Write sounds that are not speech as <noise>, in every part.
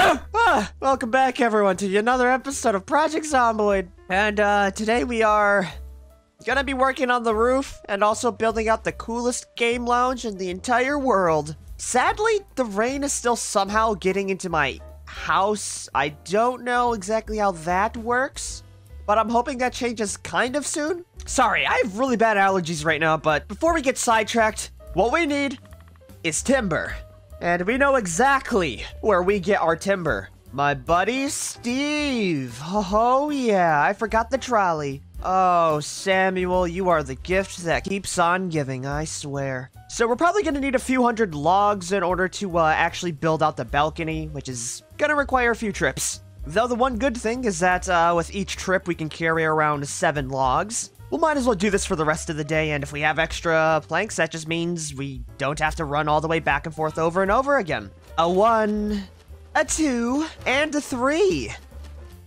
<laughs> Ah, welcome back, everyone, to another episode of Project Zomboid. And uh, today we are gonna be working on the roof and also building out the coolest game lounge in the entire world. Sadly, the rain is still somehow getting into my house. I don't know exactly how that works, but I'm hoping that changes kind of soon. Sorry, I have really bad allergies right now, but before we get sidetracked, what we need is timber. And we know exactly where we get our timber. My buddy Steve. Oh, yeah, I forgot the trolley. Oh, Samuel, you are the gift that keeps on giving, I swear. So we're probably going to need a few hundred logs in order to uh, actually build out the balcony, which is going to require a few trips. Though the one good thing is that uh, with each trip we can carry around seven logs. We might as well do this for the rest of the day, and if we have extra planks, that just means we don't have to run all the way back and forth over and over again. A one, a two, and a three.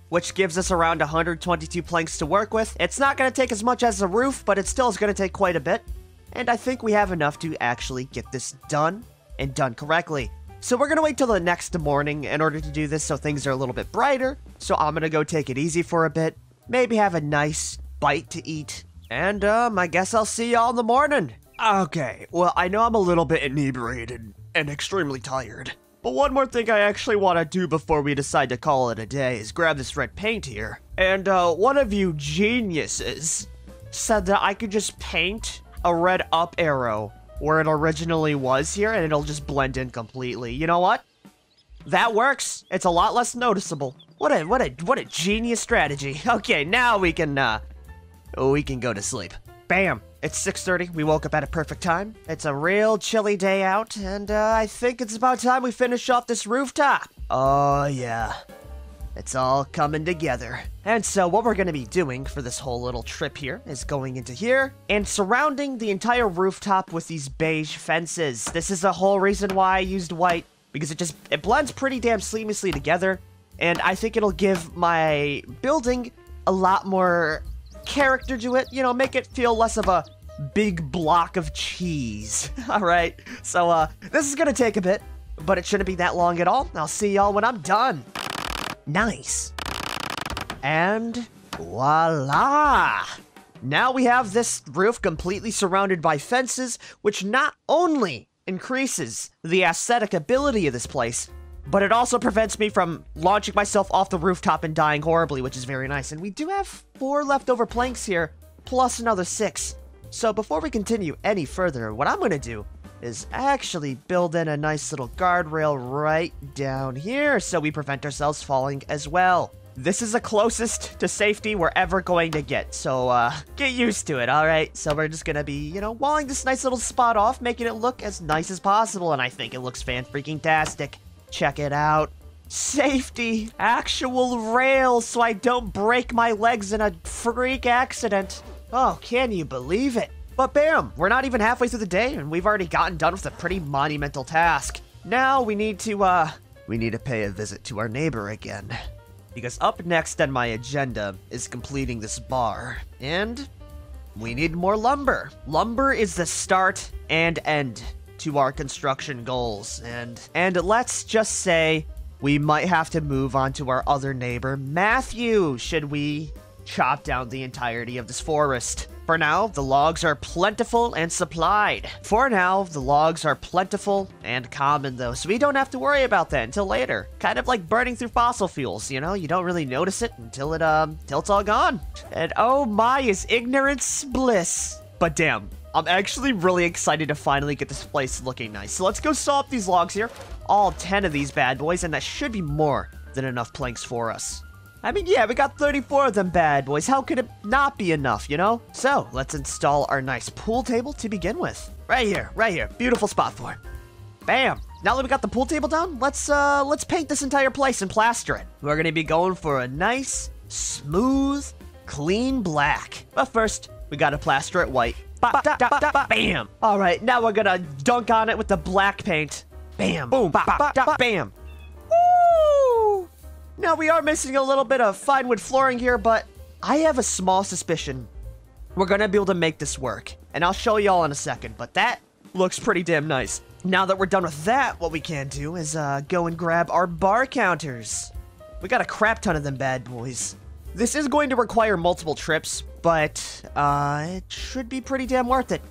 Which gives us around 122 planks to work with. It's not going to take as much as the roof, but it still is going to take quite a bit. And I think we have enough to actually get this done, and done correctly. So we're going to wait till the next morning in order to do this so things are a little bit brighter. So I'm going to go take it easy for a bit. Maybe have a nice bite to eat. And, um, I guess I'll see y'all in the morning. Okay, well, I know I'm a little bit inebriated and extremely tired. But one more thing I actually want to do before we decide to call it a day is grab this red paint here. And, uh, one of you geniuses said that I could just paint a red up arrow where it originally was here and it'll just blend in completely. You know what? That works. It's a lot less noticeable. What a what a what a genius strategy. <laughs> Okay, now we can uh we can go to sleep. Bam! It's 6.30, we woke up at a perfect time. It's a real chilly day out, and uh, I think it's about time we finish off this rooftop. Oh yeah, it's all coming together. And so what we're going to be doing for this whole little trip here is going into here and surrounding the entire rooftop with these beige fences. This is the whole reason why I used white, because it just, it blends pretty damn seamlessly together. And I think it'll give my building a lot more character to it, you know, make it feel less of a big block of cheese. <laughs> all right, so uh, this is gonna take a bit, but it shouldn't be that long at all. I'll see y'all when I'm done. Nice. And voila! Now we have this roof completely surrounded by fences, which not only increases the aesthetic ability of this place, but it also prevents me from launching myself off the rooftop and dying horribly, which is very nice. And we do have four leftover planks here, plus another six. So before we continue any further, what I'm going to do is actually build in a nice little guardrail right down here so we prevent ourselves falling as well. This is the closest to safety we're ever going to get, so uh, get used to it, alright? So we're just gonna be, you know, walling this nice little spot off, making it look as nice as possible, and I think it looks fan-freaking-tastic. Check it out. Safety! Actual rails so I don't break my legs in a freak accident. Oh, can you believe it? But bam, we're not even halfway through the day and we've already gotten done with a pretty monumental task. Now we need to, uh, we need to pay a visit to our neighbor again. Because up next on my agenda is completing this bar. And we need more lumber. Lumber is the start and end to our construction goals. And and let's just say we might have to move on to our other neighbor, Matthew, should we chop down the entirety of this forest. For now, the logs are plentiful and supplied. For now, the logs are plentiful and common though, so we don't have to worry about that until later. Kind of like burning through fossil fuels, you know? You don't really notice it until it, um, till it's all gone. And oh my, is ignorance bliss. But damn, I'm actually really excited to finally get this place looking nice. So let's go saw up these logs here. All 10 of these bad boys, and that should be more than enough planks for us. I mean, yeah, we got 34 of them bad boys. How could it not be enough, you know? So, let's install our nice pool table to begin with. Right here, right here. Beautiful spot for it. Bam! Now that we got the pool table down, let's, uh, let's paint this entire place and plaster it. We're gonna be going for a nice, smooth, clean black. But first, we gotta plaster it white. Ba da da da bam! Alright, now we're gonna dunk on it with the black paint. Bam! Boom! Ba ba bam! Woo! Now, we are missing a little bit of fine wood flooring here, but I have a small suspicion we're gonna be able to make this work. And I'll show y'all in a second, but that looks pretty damn nice. Now that we're done with that, what we can do is uh, go and grab our bar counters. We got a crap ton of them bad boys. This is going to require multiple trips, but uh, it should be pretty damn worth it.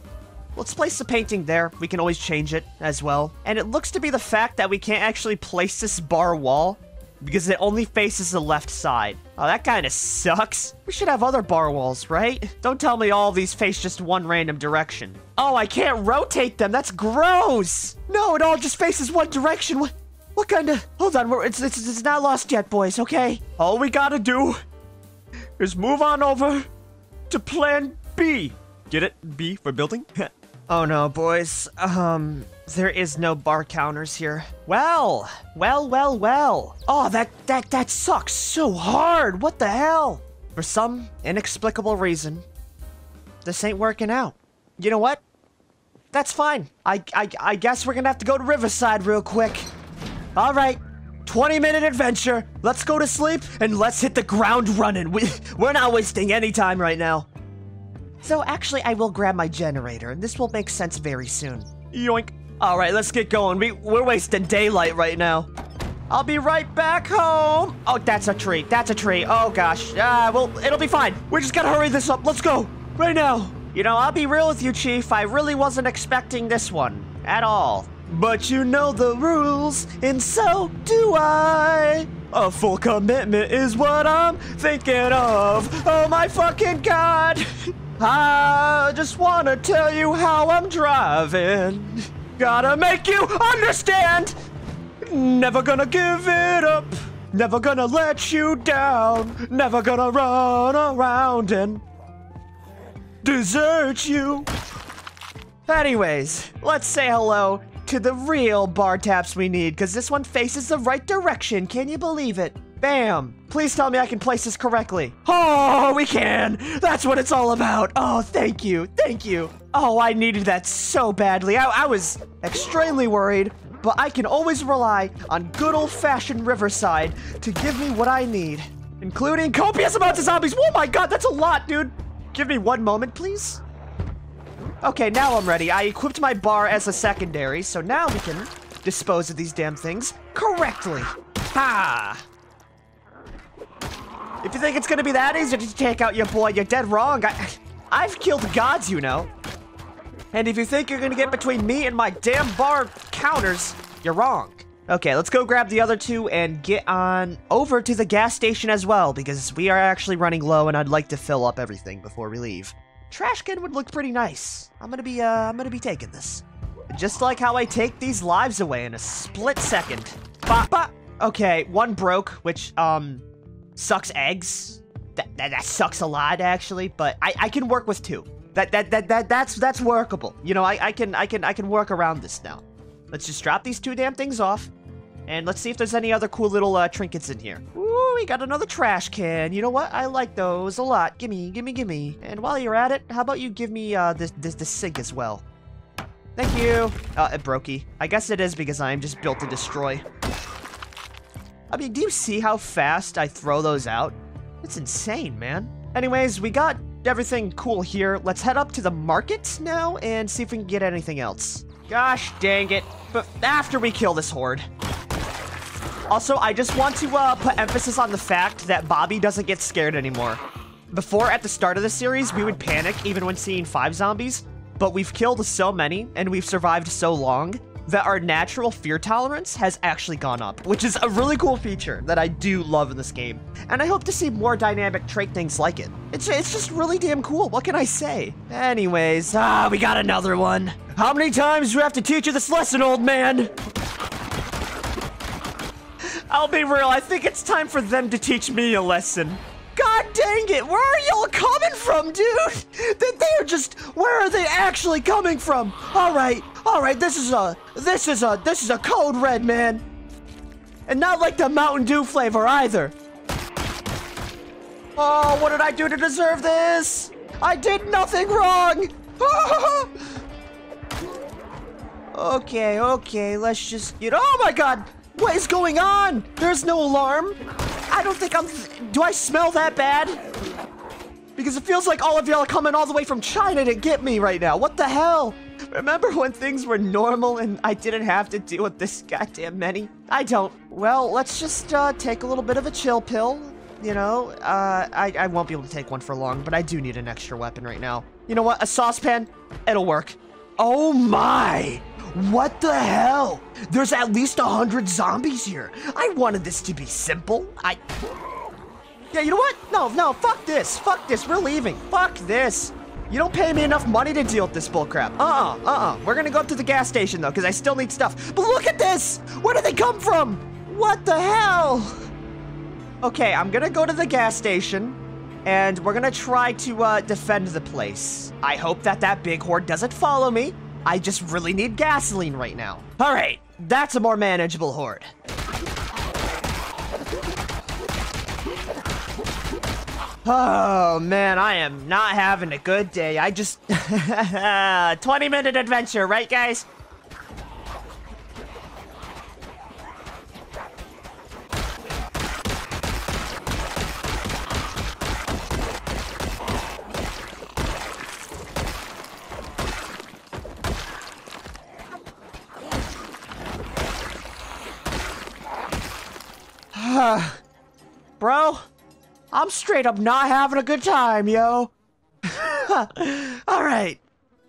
Let's place the painting there. We can always change it as well. And it looks to be the fact that we can't actually place this bar wall because it only faces the left side. Oh, that kind of sucks. We should have other bar walls, right? Don't tell me all these face just one random direction. Oh, I can't rotate them. That's gross. No, it all just faces one direction. What, what kind of... Hold on, it's, it's, it's not lost yet, boys, okay? All we gotta do is move on over to plan B. Get it? B for building? <laughs> oh no, boys. Um, there is no bar counters here. Well, well, well, well. Oh, that, that, that sucks so hard. What the hell? For some inexplicable reason, this ain't working out. You know what? That's fine. I, I, I guess we're gonna have to go to Riverside real quick. All right. 20 minute adventure. Let's go to sleep and let's hit the ground running. We, we're not wasting any time right now. So actually, I will grab my generator and this will make sense very soon. Yoink. All right, let's get going. We, we're wasting daylight right now. I'll be right back home. Oh, that's a tree. That's a tree. Oh, gosh. Uh, well, it'll be fine. We just gotta hurry this up. Let's go. Right now. You know, I'll be real with you, Chief. I really wasn't expecting this one. At all. But you know the rules, and so do I. A full commitment is what I'm thinking of. Oh my fucking god. <laughs> I just wanna tell you how I'm driving. Gotta make you understand. Never gonna give it up. Never gonna let you down. Never gonna run around and desert you. Anyways, let's say hello to the real bar taps we need, because this one faces the right direction. Can you believe it? Bam! Please tell me I can place this correctly. Oh, we can! That's what it's all about! Oh, thank you, thank you. Oh, I needed that so badly. I, I was extremely worried, but I can always rely on good old-fashioned Riverside to give me what I need, including copious amounts of zombies. Oh my god, that's a lot, dude! Give me one moment, please. Okay, now I'm ready. I equipped my bar as a secondary, so now we can dispose of these damn things correctly. Ha! If you think it's gonna be that easy to take out your boy, you're dead wrong. I, I've killed gods, you know. And if you think you're gonna get between me and my damn bar counters, you're wrong. Okay, let's go grab the other two and get on over to the gas station as well, because we are actually running low and I'd like to fill up everything before we leave. Trash can would look pretty nice. I'm gonna be, uh, I'm gonna be taking this. Just like how I take these lives away in a split second. Ba ba. Okay, one broke, which, um, sucks eggs. That, that, that sucks a lot, actually, but I, I can work with two. That, that, that, that, that's, that's workable. You know, I, I can, I can, I can work around this now. Let's just drop these two damn things off. And let's see if there's any other cool little uh, trinkets in here. Ooh, we got another trash can. You know what? I like those a lot. Gimme, gimme, gimme. And while you're at it, how about you give me uh, this, this, this sink as well? Thank you. Uh, it brokey. I guess it is because I am just built to destroy. I mean, do you see how fast I throw those out? It's insane, man. Anyways, we got everything cool here. Let's head up to the market now and see if we can get anything else. Gosh dang it. But after we kill this horde. Also, I just want to uh, put emphasis on the fact that Bobby doesn't get scared anymore. Before, at the start of the series, we would panic even when seeing five zombies, but we've killed so many and we've survived so long that our natural fear tolerance has actually gone up, which is a really cool feature that I do love in this game. And I hope to see more dynamic trait things like it. It's, it's just really damn cool. What can I say? Anyways, ah, we got another one. How many times do we have to teach you this lesson, old man? I'll be real, I think it's time for them to teach me a lesson. God dang it, where are y'all coming from, dude? That they're just, where are they actually coming from? All right, all right, this is a, this is a, this is a code red, man. And not like the Mountain Dew flavor either. Oh, what did I do to deserve this? I did nothing wrong. <laughs> okay, okay, let's just get, oh my God. What is going on? There's no alarm. I don't think I'm... Do I smell that bad? Because it feels like all of y'all are coming all the way from China to get me right now. What the hell? Remember when things were normal and I didn't have to deal with this goddamn many? I don't. Well, let's just uh, take a little bit of a chill pill. You know, uh, I, I won't be able to take one for long, but I do need an extra weapon right now. You know what? A saucepan? It'll work. Oh my! What the hell? There's at least a hundred zombies here. I wanted this to be simple. I... Yeah, you know what? No, no, fuck this. Fuck this. We're leaving. Fuck this. You don't pay me enough money to deal with this bullcrap. Uh-uh, uh-uh. We're gonna go up to the gas station, though, because I still need stuff. But look at this! Where did they come from? What the hell? Okay, I'm gonna go to the gas station, and we're gonna try to, uh, defend the place. I hope that that big horde doesn't follow me. I just really need gasoline right now. All right, that's a more manageable horde. Oh man, I am not having a good day. I just <laughs> 20 minute adventure, right guys? <sighs> Bro, I'm straight up not having a good time, yo. <laughs> Alright,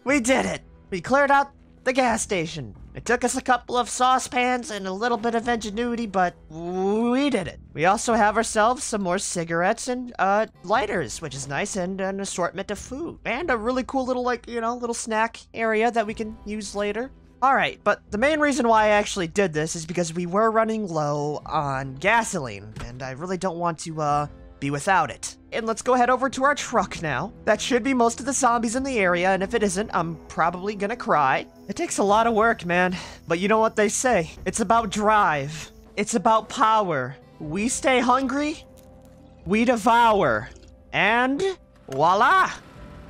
we did it. We cleared out the gas station. It took us a couple of saucepans and a little bit of ingenuity, but we did it. We also have ourselves some more cigarettes and uh, lighters, which is nice, and an assortment of food. And a really cool little, like, you know, little snack area that we can use later. Alright, but the main reason why I actually did this is because we were running low on gasoline, and I really don't want to, uh, be without it. And let's go head over to our truck now. That should be most of the zombies in the area, and if it isn't, I'm probably gonna cry. It takes a lot of work, man. But you know what they say? It's about drive. It's about power. We stay hungry, we devour. And voila!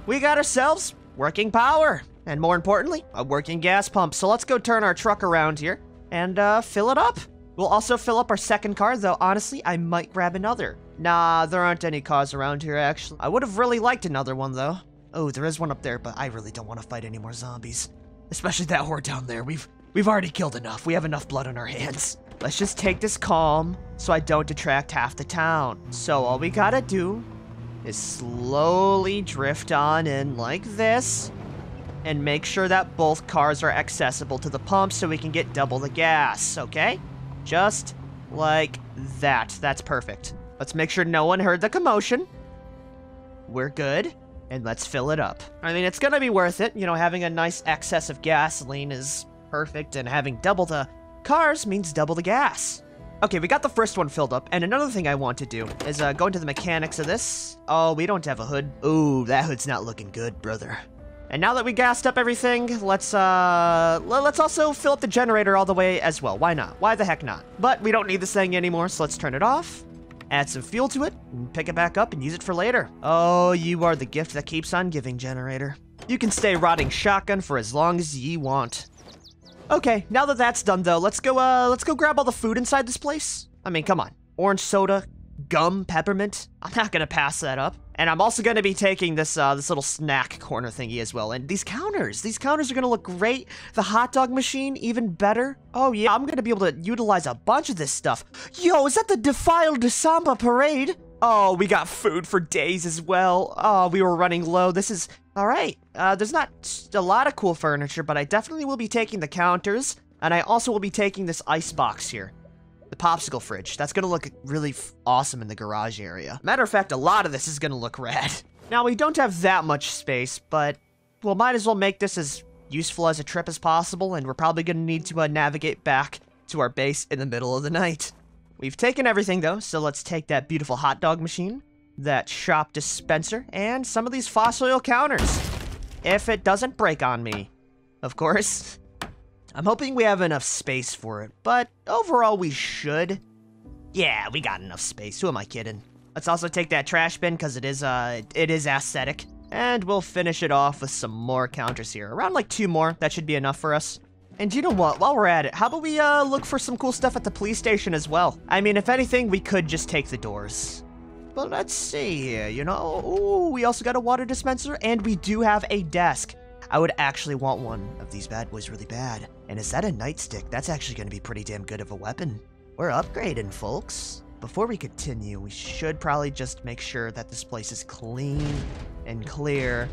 We got ourselves working power. And more importantly, a working gas pump. So let's go turn our truck around here and uh, fill it up. We'll also fill up our second car, though honestly, I might grab another. Nah, there aren't any cars around here, actually. I would have really liked another one, though. Oh, there is one up there, but I really don't want to fight any more zombies. Especially that horde down there. We've we've already killed enough. We have enough blood on our hands. Let's just take this calm so I don't detract half the town. So all we gotta do is slowly drift on in like this and make sure that both cars are accessible to the pump so we can get double the gas, okay? Just like that. That's perfect. Let's make sure no one heard the commotion. We're good. And let's fill it up. I mean, it's gonna be worth it. You know, having a nice excess of gasoline is perfect, and having double the cars means double the gas. Okay, we got the first one filled up, and another thing I want to do is uh, go into the mechanics of this. Oh, we don't have a hood. Ooh, that hood's not looking good, brother. And now that we gassed up everything, let's uh let's also fill up the generator all the way as well. Why not? Why the heck not? But we don't need this thing anymore, so let's turn it off. Add some fuel to it, and pick it back up and use it for later. Oh, you are the gift that keeps on giving, generator. You can stay rotting shotgun for as long as ye want. Okay, now that that's done though, let's go uh let's go grab all the food inside this place. I mean, come on. Orange soda, gum, peppermint. I'm not gonna pass that up. And I'm also to be taking this uh, this little snack corner thingy as well. And these counters, these counters are to look great. The hot dog machine, even better. Oh yeah, I'm to be able to utilize a bunch of this stuff. Yo, is that the Defiled Samba parade? Oh, we got food for days as well. Oh, we were running low. This is... All right. Uh, there's not a lot of cool furniture, but I definitely will be taking the counters. And I also will be taking this ice box here the popsicle fridge. That's gonna look really awesome in the garage area. Matter of fact, a lot of this is gonna look rad. <laughs> Now, we don't have that much space, but we'll might as well make this as useful as a trip as possible, and we're probably gonna need to uh, navigate back to our base in the middle of the night. We've taken everything, though, so let's take that beautiful hot dog machine, that shop dispenser, and some of these Fossoil counters. If it doesn't break on me, of course. <laughs> I'm hoping we have enough space for it, but overall we should. Yeah, we got enough space. Who am I kidding? Let's also take that trash bin because it is uh it is aesthetic. And we'll finish it off with some more counters here. Around like two more. That should be enough for us. And you know what? While we're at it, how about we uh look for some cool stuff at the police station as well? I mean, if anything, we could just take the doors. But let's see here, you know. Ooh, we also got a water dispenser and we do have a desk. I would actually want one of these bad boys really bad. And is that a nightstick? That's actually going to be pretty damn good of a weapon. We're upgrading, folks. Before we continue, we should probably just make sure that this place is clean and clear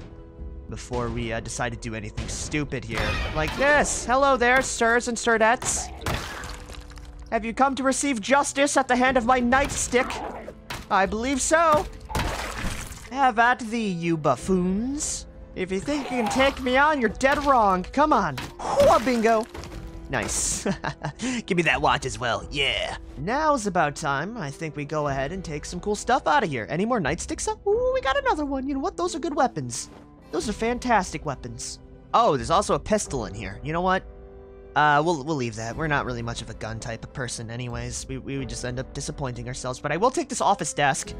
before we uh, decide to do anything stupid here. Like this. Hello there, sirs and sirdettes. Have you come to receive justice at the hand of my nightstick? I believe so. Have at thee, you buffoons. If you think you can take me on, you're dead wrong. Come on. Whoa, bingo. Nice. <laughs> Give me that watch as well, yeah. Now's about time. I think we go ahead and take some cool stuff out of here. Any more nightsticks? Up? Ooh, we got another one. You know what? Those are good weapons. Those are fantastic weapons. Oh, there's also a pistol in here. You know what? Uh, we'll, we'll leave that. We're not really much of a gun type of person anyways. We, we would just end up disappointing ourselves. But I will take this office desk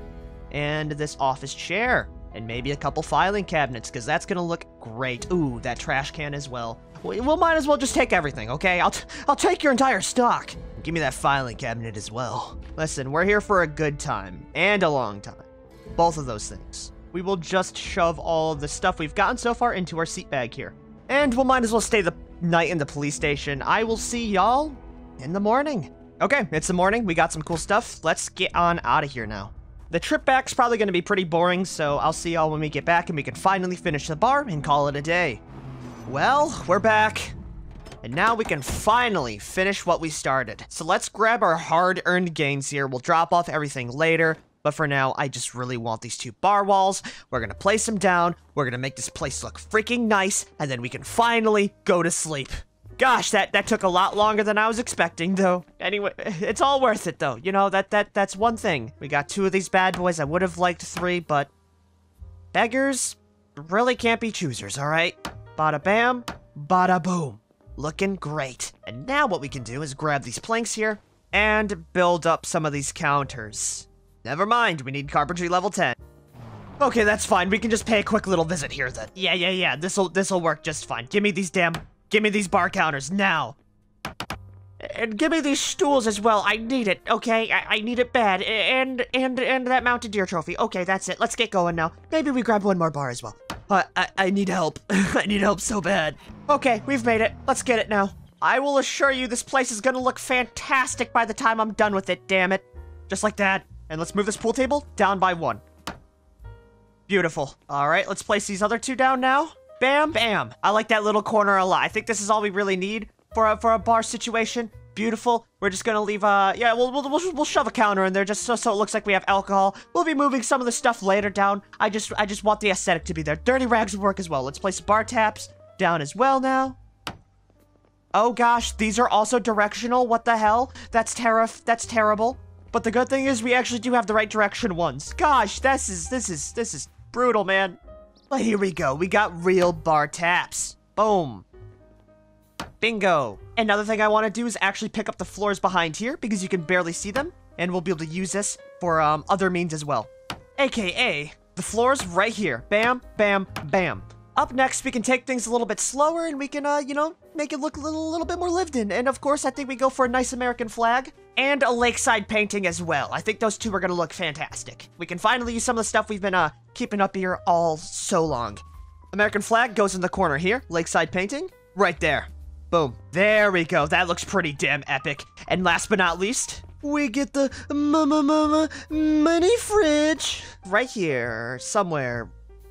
and this office chair and maybe a couple filing cabinets because that's going to look great. Ooh, that trash can as well. We, we'll might as well just take everything, okay? I'll, t I'll take your entire stock. Give me that filing cabinet as well. Listen, we're here for a good time and a long time. Both of those things. We will just shove all of the stuff we've gotten so far into our seat bag here. And we'll might as well stay the night in the police station. I will see y'all in the morning. Okay, it's the morning. We got some cool stuff. Let's get on out of here now. The trip back's probably going to be pretty boring, so I'll see y'all when we get back and we can finally finish the bar and call it a day. Well, we're back. And now we can finally finish what we started. So let's grab our hard-earned gains here. We'll drop off everything later. But for now, I just really want these two bar walls. We're gonna place them down. We're gonna make this place look freaking nice. And then we can finally go to sleep. Gosh, that, that took a lot longer than I was expecting, though. Anyway, <laughs> it's all worth it, though. You know, that, that that's one thing. We got two of these bad boys. I would have liked three, but... Beggars really can't be choosers, alright? Bada bam, bada boom. Looking great. And now what we can do is grab these planks here and build up some of these counters. Never mind, we need carpentry level 10. Okay, that's fine. We can just pay a quick little visit here then. Yeah, yeah, yeah. This'll this'll work just fine. Give me these damn give me these bar counters now. And give me these stools as well. I need it, okay? I, I need it bad. And and and that mounted deer trophy. Okay, that's it. Let's get going now. Maybe we grab one more bar as well. Uh, I, I need help. <laughs> I need help so bad. Okay, we've made it. Let's get it now. I will assure you this place is gonna look fantastic by the time I'm done with it, damn it. Just like that. And let's move this pool table down by one. Beautiful. All right, let's place these other two down now. Bam, bam. I like that little corner a lot. I think this is all we really need for a, for a bar situation. Beautiful. We're just gonna leave, uh, yeah, we'll, we'll, we'll, we'll shove a counter in there just so, so it looks like we have alcohol. We'll be moving some of the stuff later down. I just, I just want the aesthetic to be there. Dirty rags work as well. Let's place bar taps down as well now. Oh gosh, these are also directional. What the hell? That's terif that's terrible. But the good thing is we actually do have the right direction ones. Gosh, this is, this is, this is brutal, man. But here we go. We got real bar taps. Boom. Bingo. Another thing I want to do is actually pick up the floors behind here because you can barely see them. And we'll be able to use this for um, other means as well. AKA, the floors right here. Bam, bam, bam. Up next, we can take things a little bit slower and we can, uh, you know, make it look a little, little bit more lived in. And of course, I think we go for a nice American flag and a lakeside painting as well. I think those two are gonna look fantastic. We can finally use some of the stuff we've been, uh, keeping up here all so long. American flag goes in the corner here. Lakeside painting, right there. Boom. There we go. That looks pretty damn epic. And last but not least, we get the mama mama money fridge right here somewhere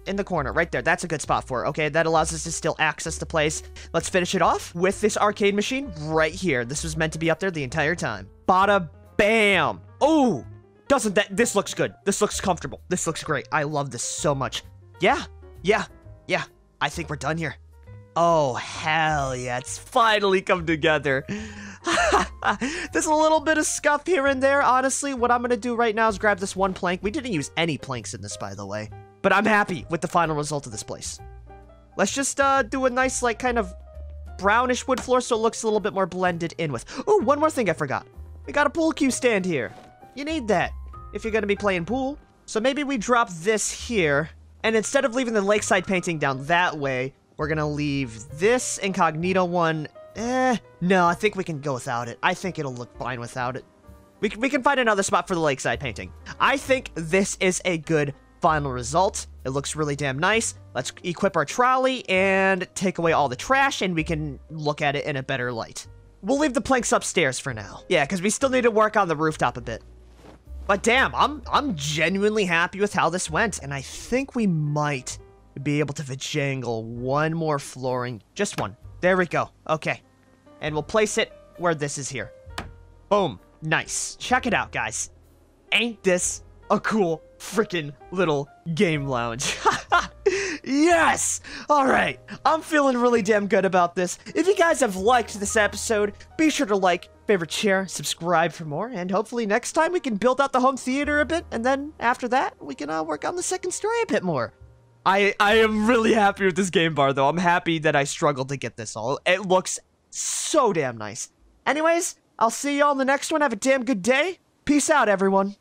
in the corner, right there. That's a good spot for it, okay? That allows us to still access the place. Let's finish it off with this arcade machine right here. This was meant to be up there the entire time. Bada bam! Oh, doesn't that, this looks good. This looks comfortable. This looks great. I love this so much. Yeah, yeah, yeah. I think we're done here. Oh, hell yeah, it's finally come together. <laughs> There's a little bit of scuff here and there. Honestly, what I'm going to do right now is grab this one plank. We didn't use any planks in this, by the way. But I'm happy with the final result of this place. Let's just uh, do a nice, like, kind of brownish wood floor so it looks a little bit more blended in with. Oh, one more thing I forgot. We got a pool cue stand here. You need that if you're going to be playing pool. So maybe we drop this here, and instead of leaving the lakeside painting down that way, we're going to leave this incognito one. Eh, no, I think we can go without it. I think it'll look fine without it. We, we can find another spot for the lakeside painting. I think this is a good final result. It looks really damn nice. Let's equip our trolley and take away all the trash and we can look at it in a better light. We'll leave the planks upstairs for now. Yeah, because we still need to work on the rooftop a bit. But damn, I'm I'm genuinely happy with how this went, and I think we might be able to vajangle one more flooring. Just one. There we go. Okay. And we'll place it where this is here. Boom. Nice. Check it out, guys. Ain't this a cool freaking little game lounge? <laughs> yes! Alright, I'm feeling really damn good about this. If you guys have liked this episode, be sure to like, favorite, share, subscribe for more, and hopefully next time we can build out the home theater a bit, and then after that, we can uh, work on the second story a bit more. I, I am really happy with this game bar, though. I'm happy that I struggled to get this all. It looks so damn nice. Anyways, I'll see y'all in the next one. Have a damn good day. Peace out, everyone.